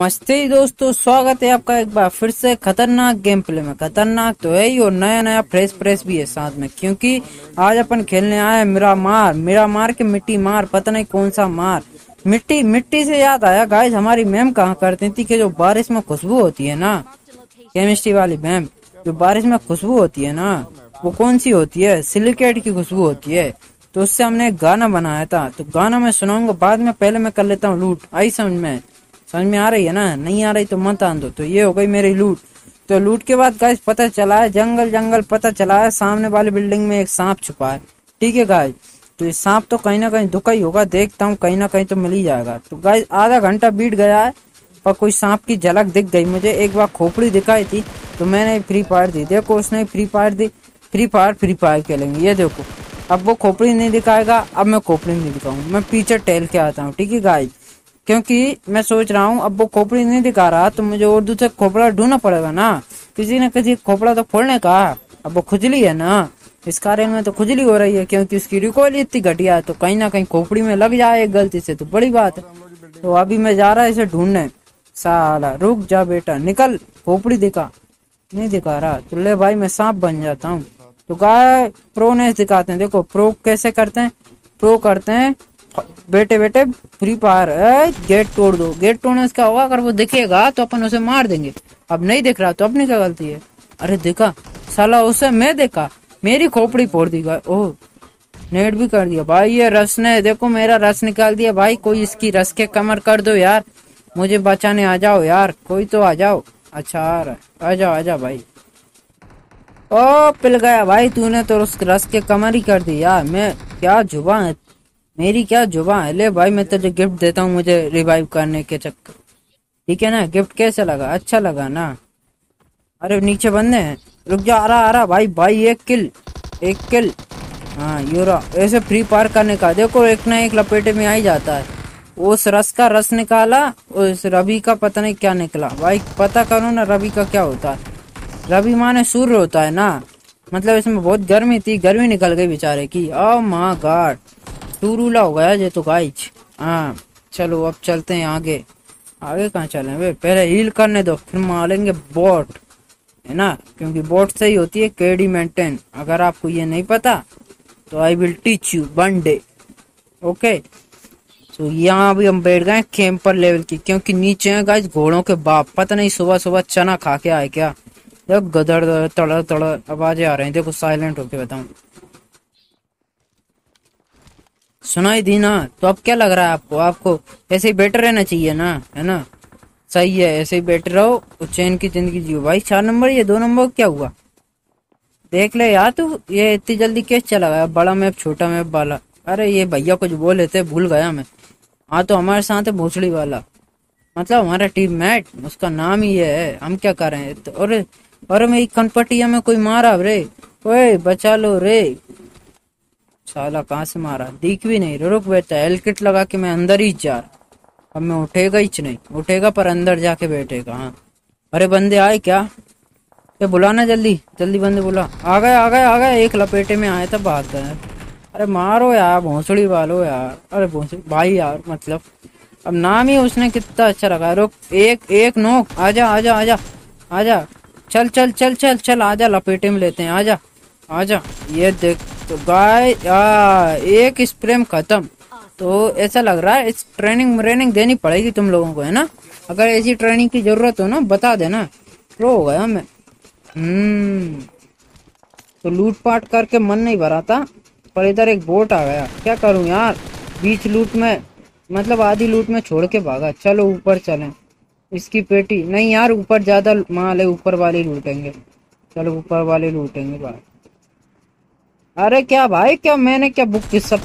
मस्ते ही दोस्तों, स्वागत है आपका एक बार फिर से खतरनाक गेम प्ले में। खतरनाक तो है ही, और नया नया फ्रेश फ्रेश भी है साथ में, क्योंकि आज अपन खेलने आए मेरा मार मेरा मार के मिट्टी मार, पता नहीं कौन सा मार। मिट्टी मिट्टी से याद आया गाइस हमारी मैम कहा करती थी कि जो बारिश में खुशबू होती है ना? केमिस्ट्री वाली मैम जो बारिश में खुशबू होती है ना, वो कौन सी होती है? सिलिकेट की खुशबू होती है। तो उससे हमने गाना बनाया था। तो गाना मैं सुनाऊँगा, बाद में पहले मैं कर लेता हूँ लूट आई समझ में? समझ में आ रही है ना? नहीं आ रही तो मत आन दो तो ये हो गई मेरी लूट। तो लूट के बाद गाइस पता चला है, जंगल जंगल पता चला है, सामने वाली बिल्डिंग में एक सांप छुपा है। ठीक है गाइस तो ये सांप तो कहीं ना कहीं दुखा ही होगा, देखता हूँ कहीं ना कहीं तो मिल ही जाएगा। तो गाइस आधा घंटा बीत गया है, पर कोई सांप की झलक दिख गई। मुझे एक बार खोपड़ी दिखाई थी तो मैंने फ्री फायर दी। देखो उसने फ्री फायर दी। फ्री फायर फ्री फायर खेलेंगे। ये देखो, अब वो खोपड़ी नहीं दिखाएगा, अब मैं खोपड़ी नहीं दिखाऊँगा। मैं पीछे टहल के आता हूँ। ठीक है गाइस क्योंकि मैं सोच रहा हूँ, अब वो खोपड़ी नहीं दिखा रहा तो मुझे और दूसरे खोपड़ा ढूंढना पड़ेगा ना। किसी न किसी खोपड़ा तो फोड़ने का। अब वो खुजली है ना। इस कारण में तो खुजली हो रही है, क्योंकि उसकी रिकॉइल इतनी घटिया है तो कहीं ना कहीं खोपड़ी में लग जाए गलती से तो बड़ी बात है। तो अभी मैं जा रहा है इसे ढूँढने। साला, रुक जा बेटा, निकल। खोपड़ी दिखा। नहीं दिखा रहा। तो ले भाई, मैं सांप बन जाता हूँ। तो गाय प्रो ने दिखाते हैं। देखो, प्रो कैसे करते हैं? प्रो करते हैं बेटे बेटे फ्री फायर गेट तोड़ दो। गेट तोड़ने से क्या होगा? अगर वो दिखेगा तो अपन उसे मार देंगे। अब नहीं दिख रहा तो अपनी क्या गलती है? अरे देखा, साला उसे मैं देखा, मेरी खोपड़ी फोड़ दी ओह, नेट भी कर दिया। भाई, ये रस ने, देखो मेरा रस निकाल दिया। भाई, कोई इसकी रस के कमर कर दो यार। मुझे बचाने आ जाओ यार, कोई तो आ जाओ। अच्छा आ जाओ आ जाओ भाई। ओ पिल गया। भाई, तूने तो उस रस के कमर ही कर दी यार। मैं क्या जुबा है मेरी क्या जुबा है? ले भाई, मैं तुझे गिफ्ट देता हूँ मुझे रिवाइव करने के चक्कर। ठीक है ना? गिफ्ट कैसे लगा? अच्छा लगा ना? अरे, नीचे बंदे हैं। रुक जा, आ रहा आ रहा। भाई भाई, एक किल एक किल हाँ यूरा ऐसे फ्री पार करने का। देखो, एक ना एक लपेटे में आ ही जाता है। उस रस का रस निकाला, उस रवि का पता नहीं क्या निकला। भाई, पता करो ना रवि का क्या होता है। रवि माने सूर्य होता है ना? मतलब इसमें बहुत गर्मी थी, गर्मी निकल गई बेचारे की। ओ माँ गाड टूरूला हो गया ये तो गाइज़। हाँ चलो अब चलते हैं आगे। आगे कहाँ चले? वे पहले हील करने दो, फिर मारेंगे बोट है ना? क्योंकि बोट से ही होती है केडी मेंटेन अगर आपको ये नहीं पता तो I will teach you one day okay तो यहाँ भी हम बैठ गए कैंपर लेवल की, क्योंकि नीचे है गाइस घोड़ों के बाप। पता नहीं सुबह सुबह चना खा के आए क्या? देखो गदड़ तड़ तड़ आवाज़ें आ रही हैं। देखो साइलेंट होके बताऊँ। सुनाई दी ना तो अब क्या लग रहा है आपको? आपको ऐसे ही बेटर रहना चाहिए ना है ना? सही है ऐसे ही बेटर रहो चैन की ज़िंदगी जियो। भाई चार नंबर ये दो नंबर क्या हुआ? देख ले यार तू ये इतनी जल्दी कैसे चला गया? बड़ा मैप छोटा मैप वाला। अरे ये भैया कुछ बोले थे भूल गया मैं। हाँ तो हमारे साथ है भोसड़ी वाला। मतलब हमारा टीम मैट उसका नाम ही है हम क्या कर रहे हैं? तो, अरे अरे मेरी कनपटिया में कोई मारा रे? ओए बचा लो रे। साला कहाँ से मारा? दिख भी नहीं। रुक बैठा एल लगा के मैं अंदर ही जा रहा अब मैं उठेगा ही नहीं। उठेगा पर अंदर जाके बैठेगा हाँ। अरे बंदे आए क्या? ये बुलाना जल्दी। जल्दी बंदे बुला। आ गए आ गए आ गए। एक लपेटे में आए था भाग गए अरे मारो यार, भोंसड़ी वालो यार। अरे भोसड़ी भाई यार मतलब। अब नाम ही उसने कितना अच्छा रखा रुक, एक एक नोक। आजा आजा आजा। आजा। चल चल चल चल चल, आजा, लपेटे में लेते हैं। आजा आजा। ये देख तो गाय एक स्प्रे में खत्म। तो ऐसा लग रहा है, इस ट्रेनिंग ट्रेनिंग देनी पड़ेगी तुम लोगों को, है ना? अगर ऐसी ट्रेनिंग की ज़रूरत हो ना, बता देना। प्रो हो गया मैं। हम्म। तो लूट पाट करके मन नहीं भरा था पर इधर एक बोट आ गया। क्या करूँ यार? बीच लूट में मतलब आधी लूट में छोड़ के भागा। चलो ऊपर चलें। इसकी पेटी, नहीं यार, ऊपर ज़्यादा माल है, ऊपर वाले लूटेंगे। चलो ऊपर वाले लूटेंगे, भाई। अरे क्या भाई, क्या मैंने क्या बुक की सब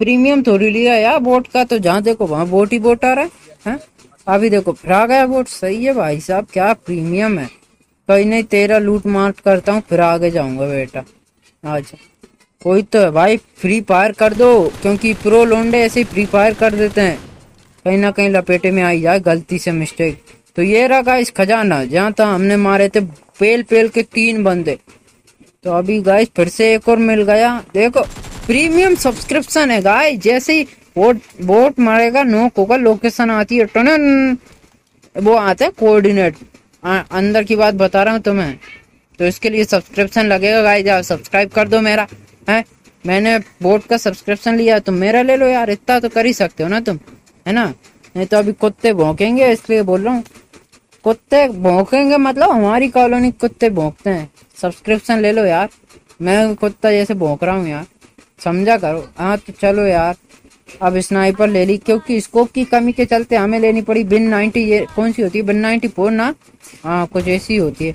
प्रीमियम थोड़ी लिया यार बोट का? तो जहाँ देखो वहाँ बोट ही बोट आ रहा है? अभी देखो फिर आ गया बोट सही है भाई साहब, क्या प्रीमियम है। कहीं नहीं, तेरा लूट मार्ट करता हूँ, फिर आगे जाऊँगा बेटा। अच्छा कोई तो है भाई फ्री फायर कर दो, क्योंकि प्रो लोंडे ऐसे ही फ्री फायर कर देते हैं। कहीं ना कहीं लपेटे में आई जाए, गलती से मिस्टेक तो ये रहा इस खजाना, जहाँ था हमने मारे थे पेल पेल के तीन बंदे। तो अभी गाइस फिर से एक और मिल गया। देखो प्रीमियम सब्सक्रिप्शन है गाइस जैसे ही वोट बोट मारेगा नोक होगा लोकेशन आती है, टनन। वो आते हैं कोऑर्डिनेट अंदर की बात बता रहा हूँ तुम्हें। तो इसके लिए सब्सक्रिप्शन लगेगा गाइस जाओ सब्सक्राइब कर दो मेरा, है? मैंने बोट का सब्सक्रिप्शन लिया, तुम मेरा ले लो यार, इतना तो कर ही सकते हो ना तुम, है ना? नहीं तो अभी कुत्ते भौंकेंगे, इसलिए बोल रहा हूँ। कुत्ते भौंकेंगे मतलब हमारी कॉलोनी कुत्ते भौंकते हैं। सब्सक्रिप्शन ले लो यार। मैं कुत्ता जैसे भौंक रहा हूँ यार। समझा करो। हाँ तो चलो यार। अब स्नाइपर ले ली, क्योंकि स्कोप की कमी के चलते हमें लेनी पड़ी बिन नाइनटी ये, कौन सी होती है? बिन नाइनटी फोर ना? हाँ कुछ ऐसी होती है।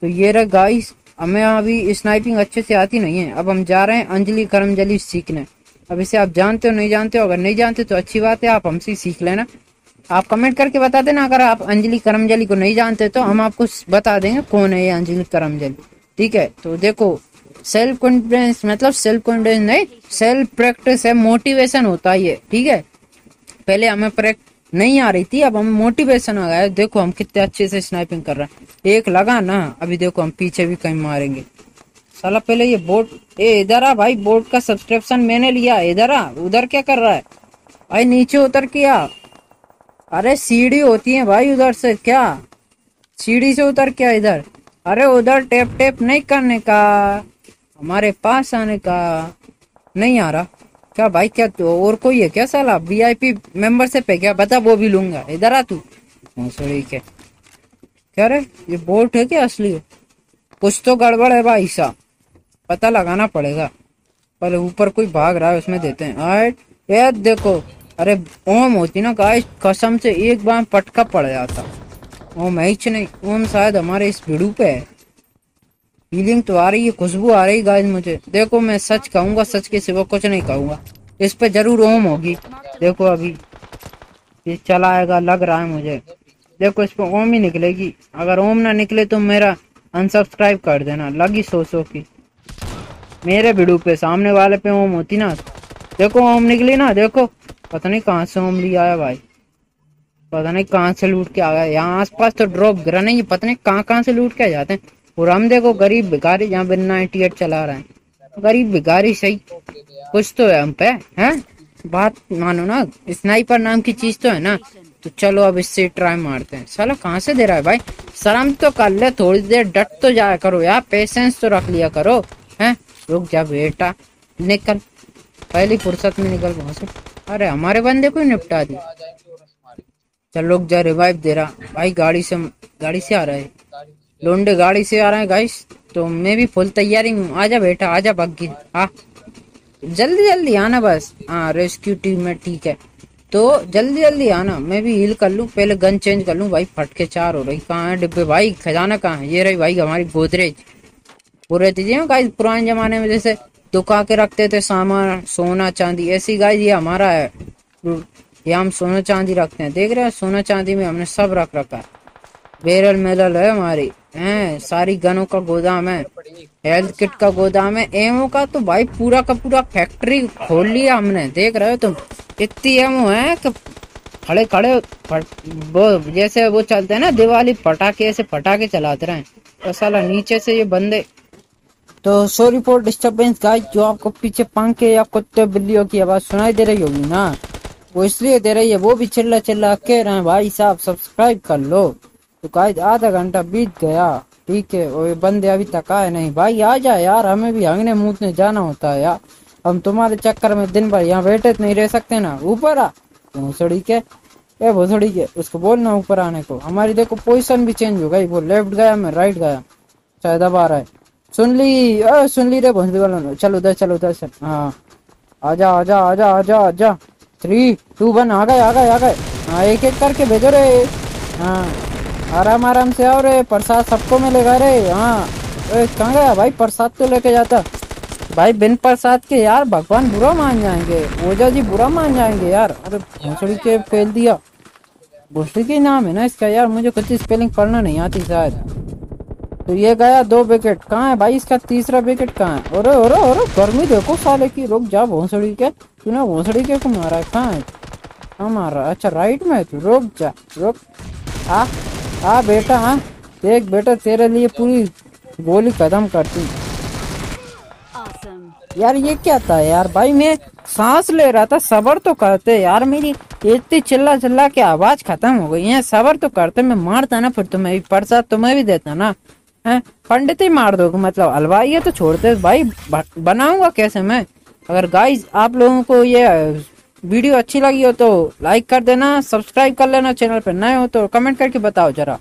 तो ये रहा गाइस हमें अभी स्नाइपिंग अच्छे से आती नहीं है। अब हम जा रहे हैं अंजलि करमजली सीखने। अब इसे आप जानते हो, नहीं जानते हो? अगर नहीं जानते तो अच्छी बात है, आप हमसे सीख लेना। आप कमेंट करके बता देना, अगर आप अंजलि करमजली को नहीं जानते तो हम आपको बता देंगे कौन है ये अंजलि करमजली। ठीक है? तो देखो सेल्फ कॉन्फिडेंस मतलब सेल्फ कॉन्फिडेंस नहीं सेल्फ प्रैक्टिस है मोटिवेशन होता है ये ठीक है? पहले हमें प्रैक्ट नहीं आ रही थी, अब हम मोटिवेशन आ गया देखो, हम कितने अच्छे से स्नाइपिंग कर रहे हैं। एक लगा ना, अभी देखो, हम पीछे भी कहीं मारेंगे। साला, पहले ये बोट ए, इधर आ भाई बोट का सब्सक्रिप्शन मैंने लिया, इधर आ, उधर क्या कर रहा है? भाई, नीचे उतर के किया अरे सीढ़ी होती है भाई उधर से क्या? सीढ़ी से उतर क्या इधर? अरे उधर टेप टेप नहीं करने का। हमारे पास आने का। नहीं आ रहा। क्या भाई, क्या तू और कोई है क्या साला? वीआईपी मेंबरशिप है क्या? बता, वो भी लूँगा। इधर आ तू। सॉरी क्या क्या रे? ये बोट है क्या असली? है कुछ तो गड़बड़ है भाई साहब। पता लगाना पड़ेगा। पहले ऊपर कोई भाग रहा है, उसमें देते हैं। आए ये देखो। अरे, ओम होती ना गाइस कसम से एक बार पटका पड़ जाता। ओम हिच नहीं? ओम शायद हमारे इस वीडियो पे है। फीलिंग तो आ रही है, खुशबू आ रही गाइस मुझे। देखो, मैं सच कहूँगा, सच के सिवा कुछ नहीं कहूँगा। इस पे ज़रूर ओम होगी। देखो अभी, ये चला आएगा लग रहा है मुझे। देखो, इस पे ओम ही निकलेगी। अगर ओम ना निकले तो मेरा अनसब्सक्राइब कर देना, लगी सो सो की। मेरे वीडियो पे, सामने वाले पे ओम होती ना। देखो, ओम निकली ना, देखो। पता नहीं कहाँ से ओम लिया आया भाई। पता नहीं कहाँ से लूट के आ गया। यहाँ आसपास तो ड्रॉप गिरा नहीं, पता नहीं कहाँ कहाँ से लूट के आ जाते हैं। और हम देखो गरीब भिखारी जहाँ बिन नाइनटी एट चला रहे हैं। गरीब भिखारी सही। कुछ तो है हम पे, हैं? बात मानो ना, स्नाइपर नाम की चीज़ तो है ना। तो चलो अब इससे ट्राई मारते हैं। साला कहाँ से दे रहा है भाई? शर्म तो कर ले, थोड़ी देर डट तो जाया करो यार। पेशेंस तो रख लिया करो, हैं? रुक जा बेटा, निकल। पहली फुर्सत में निकल वहाँ से। अरे, हमारे बंदे को निपटा दी। चल, रुक जा रिवाइव दे रहा। भाई, गाड़ी से गाड़ी से आ रहा है। लोंडे गाड़ी से आ रहे हैं गाइस तो मैं भी फुल तैयारी हूँ। आजा बेटा, आजा बग्गी हाँ जल्दी जल्दी आना बस। हाँ रेस्क्यू टीम में ठीक है। तो जल्दी जल्दी आना। मैं भी हील कर लूँ। पहले गन चेंज कर लूँ। भाई, फटके चार हो रही कहाँ है डिब्बे? भाई, खजाना कहाँ है? ये रही भाई, हमारी गोदरेज। पूरे दीजिए गाइस पुराने जमाने में जैसे दुका के रखते थे, सामान, सोना, चांदी। ऐसी गाइस ये हमारा है। ये हम सोना, चांदी रखते हैं। देख रहे हैं, सोना, चांदी में हमने सब रख रखा है। बेरल मेरल है हमारी। है, सारी गनों का गोदाम है। हेल्थ किट का गोदाम है। एमओ का तो भाई पूरा का पूरा फैक्ट्री खोल लिया हमने। देख रहे हो तुम? इतनी एमओ है कि खड़े खड़े वो जैसे वो चलते हैं ना, दिवाली, पटाखे ऐसे पटाखे चलाते रहे। तो साला नीचे से ये बंदे तो सॉरी फॉर डिस्टर्बेंस गाइस जो आपको पीछे पंखे या कुत्ते बिल्लियों की आवाज़ सुनाई दे रही होगी ना, वो इसलिए दे रही है, वो भी चिल्ला चिल्ला कह रहे। हैं भाई साहब सब्सक्राइब कर लो। तो गाइस आधा घंटा बीत गया, ठीक है, और बंदे अभी तक आए नहीं। भाई, आ जा यार, हमें भी हंगने मूतने जाना होता है यार। हम तुम्हारे चक्कर में दिन भर यहाँ बैठे नहीं रह सकते ना। ऊपर आ, भोसड़ी के, ए भोसड़ी के, उसको बोलना ऊपर आने को। हमारी देखो पोजिशन भी चेंज हो गई, वो लेफ़्ट गया, मैं राइट गया, शायद अब आ रहा है। सुन ली। ओ सुन ली रे भोसड़ी वाला चलो उधर चलो उधर हाँ। आजा आजा आजा आजा आजा। थ्री टू वन आ गए आ गए आ गए। हाँ एक एक करके भेजो रे। हाँ। आराम आराम से आओ रे। प्रसाद सबको मिलेगा रे। हाँ। कहाँ गया भाई? प्रसाद तो लेके जाता। भाई, बिन प्रसाद के यार भगवान बुरा मान जाएँगे। ओझा जी बुरा मान जाएँगे यार। अरे, भोसड़ी के फेल दिया। भोसड़ी के नाम है ना इसका यार? मुझे कुछ स्पेलिंग पढ़ना नहीं आती शायद। तो ये गया दो विकेट। कहाँ है भाई इसका तीसरा विकेट कहाँ है? अरे अरे अरे गर्मी देखो साले की। रुक जा भोसड़ी के। तूने भोसड़ी के को मारा है? कहाँ है? कहाँ मार रहा अच्छा राइट में तू। रुक जा, रुक। आ आ बेटा हाँ देख बेटा, तेरे लिए पूरी गोली कदम करती। यार ये क्या था यार? भाई मैं सांस ले रहा था। सबर तो करते यार मेरी। इतनी चिल्ला चिल्ला के आवाज़ खत्म हो गई है। सबर तो करते, मैं मारता ना फिर तुम्हें भी। पड़ता तुम्हें भी देता ना। पंडित ही मार दो मतलब हलवाई है तो छोड़ते भाई बनाऊँगा कैसे मैं? अगर गाइस आप लोगों को ये वीडियो अच्छी लगी हो तो लाइक कर देना सब्सक्राइब कर लेना चैनल पर नए हो तो कमेंट करके बताओ जरा।